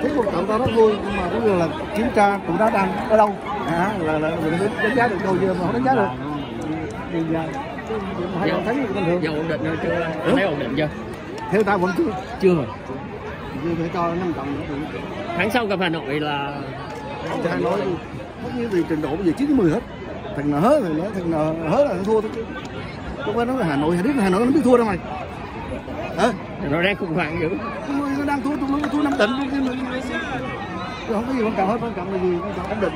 thấy một trận đó rất vui nhưng mà bây giờ là kiểm tra tụi nó đang ở đâu. À, là là mới đánh giá được đâu giờ mà không đánh giá được. Thì giờ hai con thấy bình thường. Giờ ổn định rồi chưa? Thấy ổn định chưa? theo ta vẫn chưa. Chưa. chưa phải cho năm trận nữa. Tháng sau gặp Hà Nội là nói đi tất nhiên thì trình độ bây giờ chín mười hết. Thằng nào hớ thì nói thằng nào hớ là thằng thua thôi chứ. Không phải nói là hà nội hà biết là hà nội nó biết thua đâu mày. Ờ nó đang khủng hoảng dữ. nó đang thua tụi nó thua năm tỉnh không có gì quan trọng hết quan trọng là gì? Quan trọng ổn định.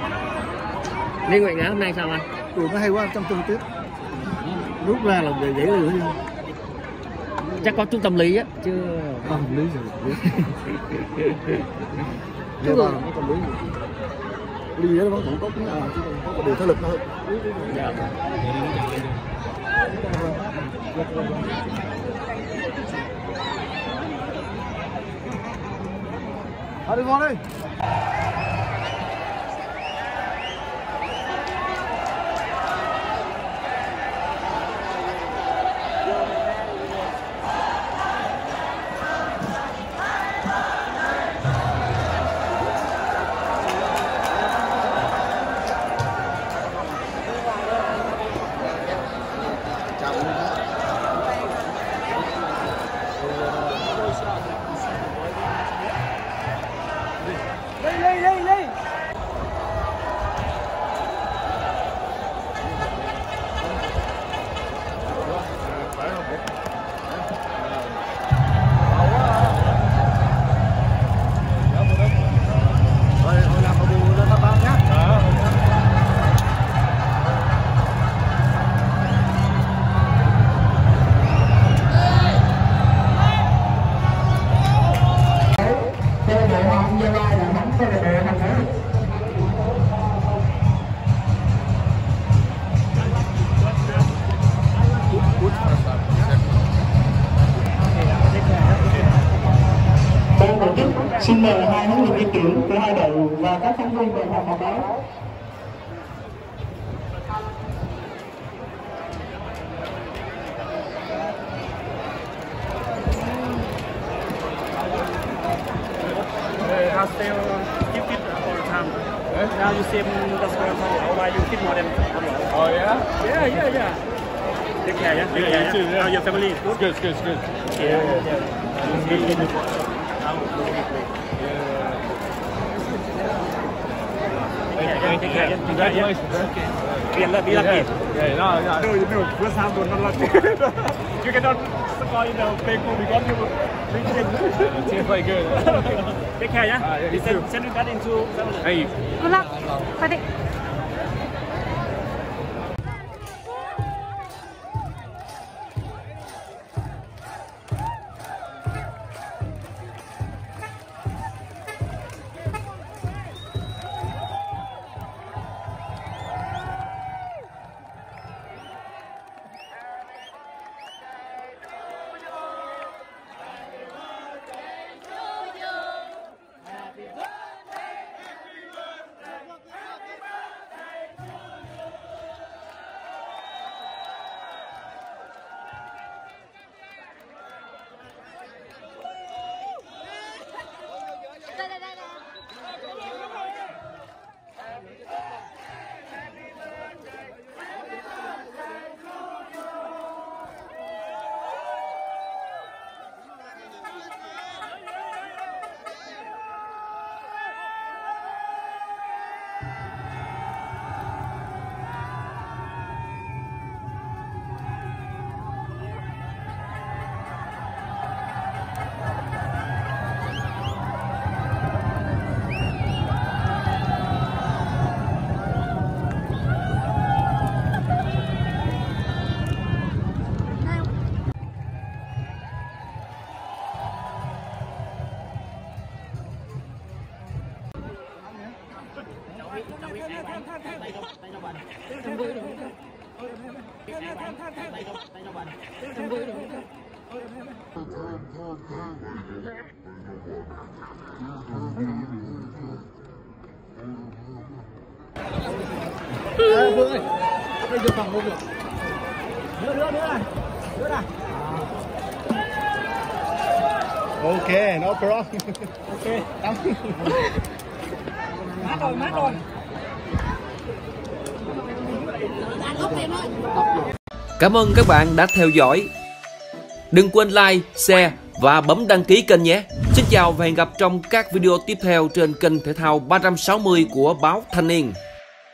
Liên nguyện ngày hôm nay sao anh? tụi nó hay quá trong tuần tiếp. Rút ra là dễ lừa chứ Chắc có trung tâm lý á, chứ không lý rồi Chứ là nó còn lý lý đó vẫn tốt à, chứ không có điều thể lực dạ. Thôi Hadi morning. Xin mời hai huấn luyện viên trưởng của hai đội và các phóng viên về phòng họp báo still you fit all the time? Now you seem that's what I'm talking about. You fit more than? Oh yeah? Yeah, yeah, yeah. Take care, yeah. Take Yeah, care. you too, yeah. How your family is good? It's good, it's good, it's good. Yeah, yeah. Thank you, thank you. Congratulations, bro. Be lucky, be lucky. Yeah, no, no. No, you know, first half was not lucky. you cannot score in the play goal because you reach it. Team play good. Take care, yeah? Ah, yeah, you send, send that into you. Good luck. 快 Ê, Phương ơi, đây vô phòng luôn rồi. Nữa, nữa, nữa này. Nữa này. ok no problem mát rồi mát rồi Cảm ơn các bạn đã theo dõi. Đừng quên like, share và bấm đăng ký kênh nhé. Xin chào và hẹn gặp trong các video tiếp theo trên kênh thể thao 360 của báo Thanh niên.